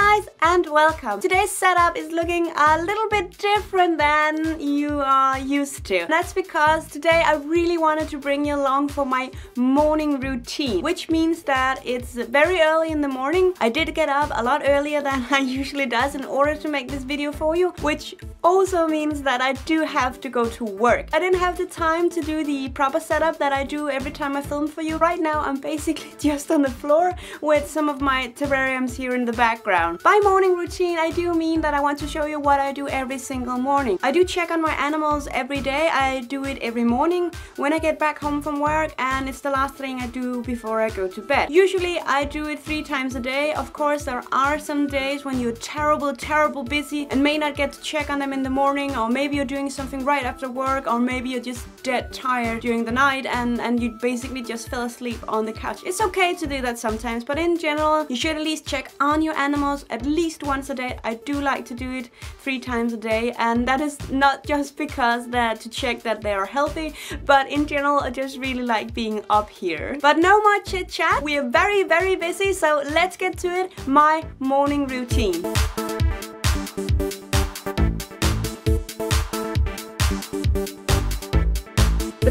guys and welcome. Today's setup is looking a little bit different than you are used to. That's because today I really wanted to bring you along for my morning routine, which means that it's very early in the morning. I did get up a lot earlier than I usually does in order to make this video for you, which also means that I do have to go to work. I didn't have the time to do the proper setup that I do every time I film for you. Right now I'm basically just on the floor with some of my terrariums here in the background. By morning routine I do mean that I want to show you what I do every single morning. I do check on my animals every day. I do it every morning when I get back home from work and it's the last thing I do before I go to bed. Usually I do it three times a day. Of course there are some days when you're terrible, terrible busy and may not get to check on them in the morning or maybe you're doing something right after work or maybe you're just dead tired during the night and, and you basically just fell asleep on the couch. It's okay to do that sometimes but in general you should at least check on your animals at least once a day. I do like to do it three times a day and that is not just because that to check that they are healthy but in general I just really like being up here. But no more chit chat, we are very very busy so let's get to it, my morning routine.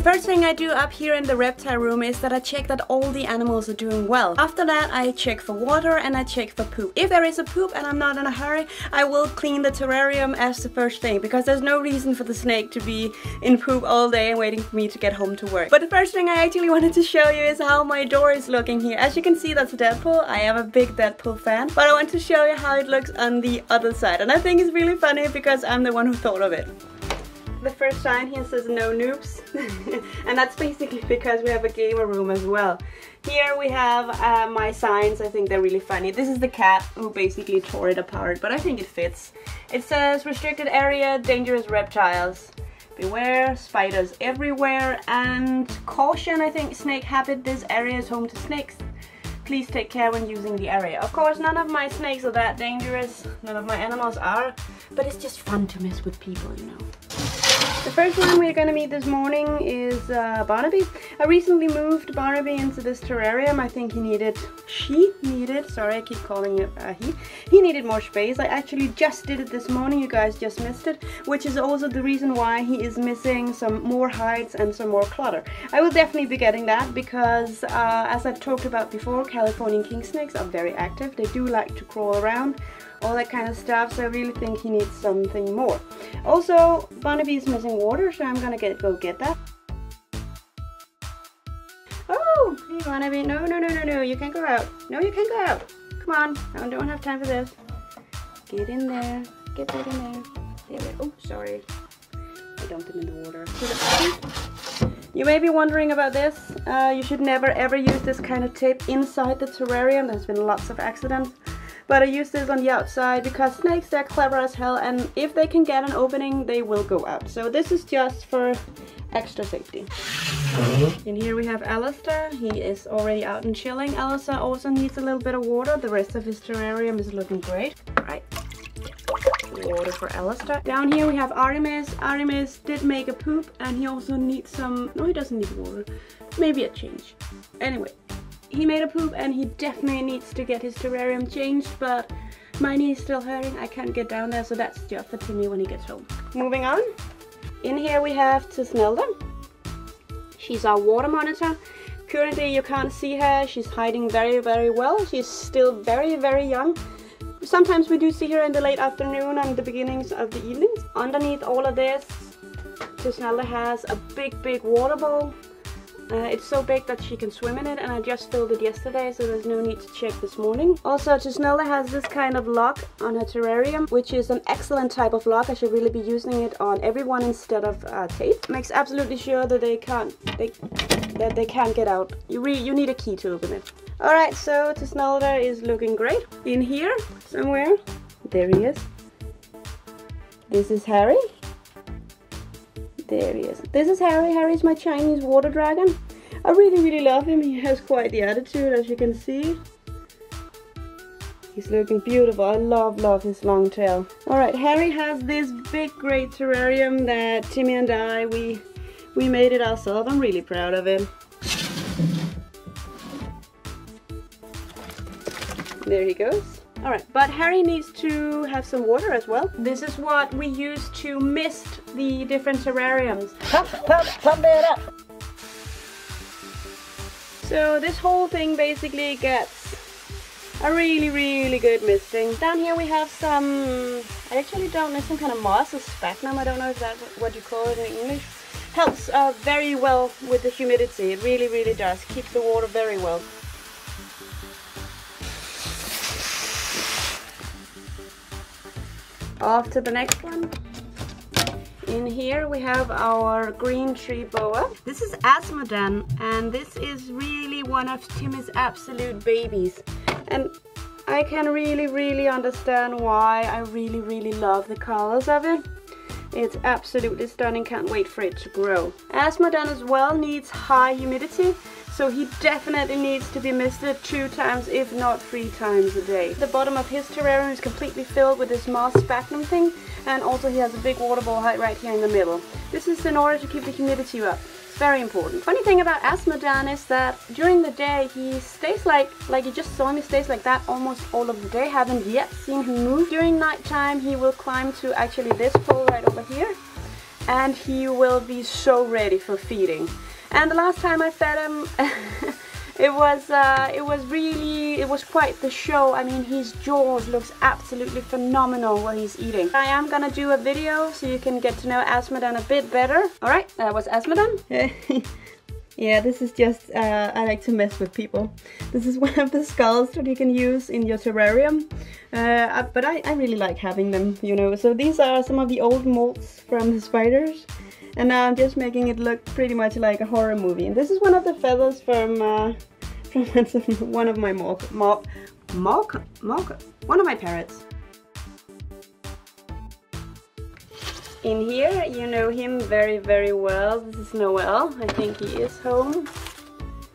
First thing I do up here in the reptile room is that I check that all the animals are doing well. After that I check for water and I check for poop. If there is a poop and I'm not in a hurry, I will clean the terrarium as the first thing because there's no reason for the snake to be in poop all day and waiting for me to get home to work. But the first thing I actually wanted to show you is how my door is looking here. As you can see that's Deadpool. I am a big Deadpool fan. But I want to show you how it looks on the other side. And I think it's really funny because I'm the one who thought of it the first sign here says no noobs and that's basically because we have a gamer room as well. Here we have uh, my signs, I think they're really funny. This is the cat who basically tore it apart but I think it fits. It says restricted area, dangerous reptiles. Beware, spiders everywhere and caution I think snake habit, this area is home to snakes. Please take care when using the area. Of course none of my snakes are that dangerous, none of my animals are, but it's just fun to mess with people, you know. First one we're going to meet this morning is uh, Barnaby. I recently moved Barnaby into this terrarium. I think he needed, she needed, sorry I keep calling it uh, he, he needed more space. I actually just did it this morning, you guys just missed it, which is also the reason why he is missing some more hides and some more clutter. I will definitely be getting that because uh, as I've talked about before, Californian king snakes are very active. They do like to crawl around all that kind of stuff so I really think he needs something more. Also Barnaby is missing water so I'm gonna get go get that. Oh, hey Barnaby, no, no, no, no, no, you can't go out. No, you can't go out. Come on, I don't have time for this. Get in there, get back in there. There Oh, sorry. I dumped him in the water. You may be wondering about this. Uh, you should never ever use this kind of tape inside the terrarium. There's been lots of accidents. But I use this on the outside because snakes, they're clever as hell and if they can get an opening, they will go out. So this is just for extra safety. Uh-huh. In here we have Alistair. He is already out and chilling. Alistair also needs a little bit of water. The rest of his terrarium is looking great. Right. Water for Alistair. Down here we have Artemis. Artemis did make a poop and he also needs some... No, he doesn't need water. Maybe a change. Anyway, he made a poop and he definitely needs to get his terrarium changed, but my knee is still hurting. I can't get down there, so that's just for Timmy when he gets home. Moving on. In here we have Tisnelda. She's our water monitor. Currently you can't see her. She's hiding very, very well. She's still very, very young. Sometimes we do see her in the late afternoon and the beginnings of the evenings. Underneath all of this, Tisnelda has a big, big water bowl uh, it's so big that she can swim in it and I just filled it yesterday so there's no need to check this morning. Also Tisnelda has this kind of lock on her terrarium which is an excellent type of lock. I should really be using it on everyone instead of uh, tape. Makes absolutely sure that they can't they, that they can't get out. You really you need a key to open it. Alright so Tisnelda is looking great. In here somewhere there he is. This is Harry. There he is. This is Harry. Harry's my Chinese water dragon. I really, really love him. He has quite the attitude, as you can see. He's looking beautiful. I love, love his long tail. Alright, Harry has this big, great terrarium that Timmy and I, we, we made it ourselves. I'm really proud of him. There he goes. Alright, but Harry needs to have some water as well. This is what we use to mist the different terrariums. Pump, pump, pump it up. So this whole thing basically gets a really, really good misting. Down here we have some, I actually don't know, some kind of moss or sphagnum, I don't know if that's what you call it in English. Helps uh, very well with the humidity, it really, really does. Keeps the water very well. After the next one. In here we have our green tree boa. This is Asmodan and this is really one of Timmy's absolute babies. And I can really, really understand why I really, really love the colors of it. It's absolutely stunning, can't wait for it to grow. Asmodan as well needs high humidity, so he definitely needs to be misted two times, if not three times a day. The bottom of his terrarium is completely filled with this moss sphagnum thing, and also he has a big water ball height right here in the middle. This is in order to keep the humidity up. It's very important. Funny thing about Asmodan is that during the day he stays like, like you just saw him, he stays like that almost all of the day. Haven't yet seen him move. During nighttime he will climb to actually this pole right over here and he will be so ready for feeding. And the last time I fed him, it was uh, it was really it was quite the show. I mean, his jaws looks absolutely phenomenal while he's eating. I am gonna do a video so you can get to know Asmodan a bit better. All right, that was Asmodan. Yeah, this is just, uh, I like to mess with people. This is one of the skulls that you can use in your terrarium. Uh, but I, I really like having them, you know. So these are some of the old molds from the spiders. And now I'm just making it look pretty much like a horror movie. And this is one of the feathers from, uh, from one of my mock, mock, mock, mock, one of my parrots. In here, you know him very, very well. This is Noel. I think he is home.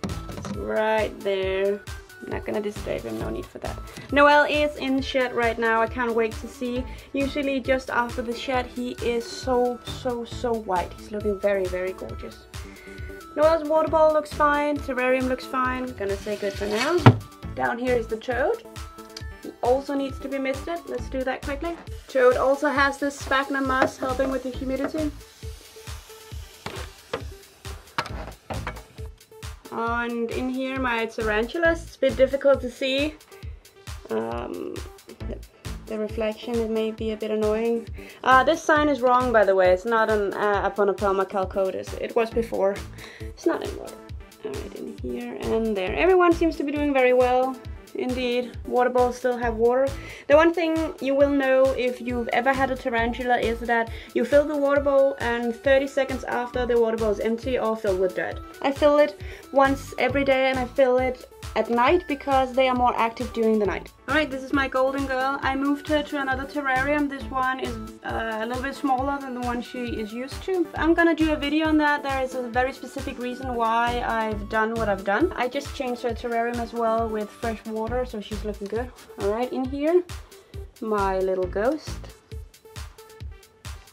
It's right there. I'm not gonna disturb him, no need for that. Noel is in shed right now, I can't wait to see. Usually just after the shed he is so, so, so white. He's looking very, very gorgeous. Noel's water ball looks fine, terrarium looks fine. Gonna say good for now. Down here is the toad. He also needs to be misted. Let's do that quickly. Toad also has this sphagnum moss helping with the humidity. And in here my tarantulas, it's a bit difficult to see. Um, the reflection it may be a bit annoying. Uh, this sign is wrong by the way, it's not an uh, Aphonopelma. It was before. It's not anymore. Alright, in here and there. Everyone seems to be doing very well indeed. Water balls still have water. The one thing you will know if you've ever had a tarantula is that you fill the water bowl and 30 seconds after the water bowl is empty or filled with dirt. I fill it once every day and I fill it at night because they are more active during the night. Alright, this is my golden girl. I moved her to another terrarium. This one is uh, a little bit smaller than the one she is used to. I'm gonna do a video on that. There is a very specific reason why I've done what I've done. I just changed her terrarium as well with fresh water, so she's looking good. Alright, in here, my little ghost.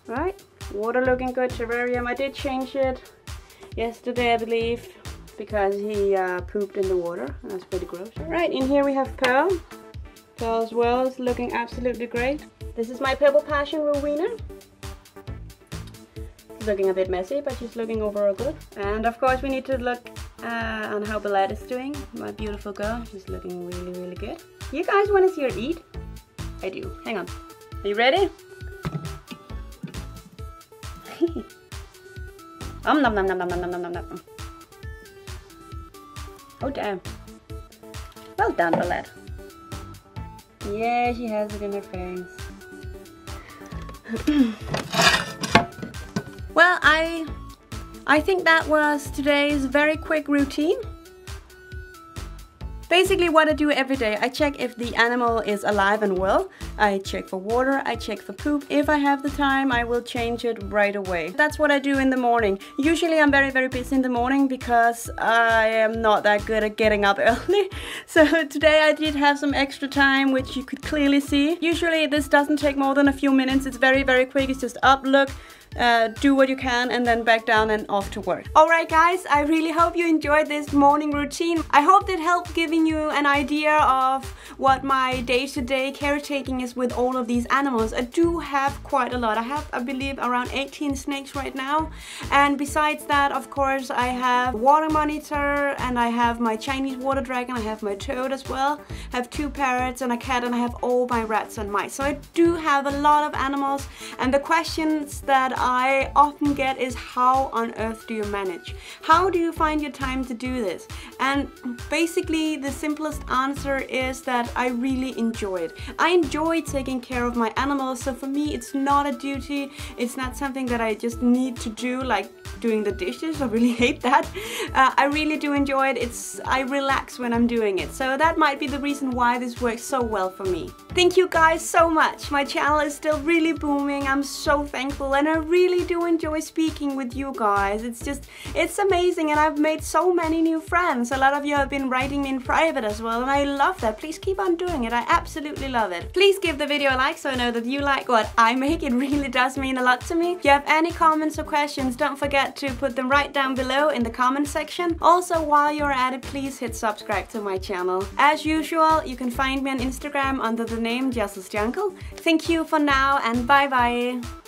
Right, water looking good, terrarium. I did change it yesterday, I believe because he uh, pooped in the water. That's pretty gross. Right, in here we have Pearl. Pearl's well is looking absolutely great. This is my Purple Passion Rowena. Looking a bit messy, but she's looking overall good. And of course we need to look uh, on how Belette is doing. My beautiful girl, she's looking really, really good. You guys want to see her eat? I do. Hang on. Are you ready? um nom nom nom nom nom nom nom nom. Oh damn. Well done, Belette. Yeah, she has it in her face. well, I I think that was today's very quick routine. Basically what I do every day, I check if the animal is alive and well. I check for water, I check for poop. If I have the time, I will change it right away. That's what I do in the morning. Usually I'm very, very busy in the morning because I am not that good at getting up early. So today I did have some extra time, which you could clearly see. Usually this doesn't take more than a few minutes. It's very, very quick. It's just up, look, uh, do what you can and then back down and off to work. Alright guys, I really hope you enjoyed this morning routine. I hope it helped giving you an idea of what my day-to-day -day caretaking is with all of these animals. I do have quite a lot. I have, I believe, around 18 snakes right now. And besides that, of course, I have water monitor and I have my Chinese water dragon. I have my toad as well. I have two parrots and a cat and I have all my rats and mice. So I do have a lot of animals and the questions that I often get is how on earth do you manage? How do you find your time to do this? And basically the simplest answer is that I really enjoy it. I enjoy taking care of my animals so for me it's not a duty, it's not something that I just need to do like doing the dishes. I really hate that. Uh, I really do enjoy it. It's I relax when I'm doing it. So that might be the reason why this works so well for me. Thank you guys so much. My channel is still really booming. I'm so thankful and I really do enjoy speaking with you guys. It's just, it's amazing and I've made so many new friends. A lot of you have been writing me in private as well and I love that. Please keep on doing it. I absolutely love it. Please give the video a like so I know that you like what I make. It really does mean a lot to me. If you have any comments or questions, don't forget to put them right down below in the comment section. Also, while you're at it, please hit subscribe to my channel. As usual, you can find me on Instagram under the name Jossers Jungle. Thank you for now and bye bye.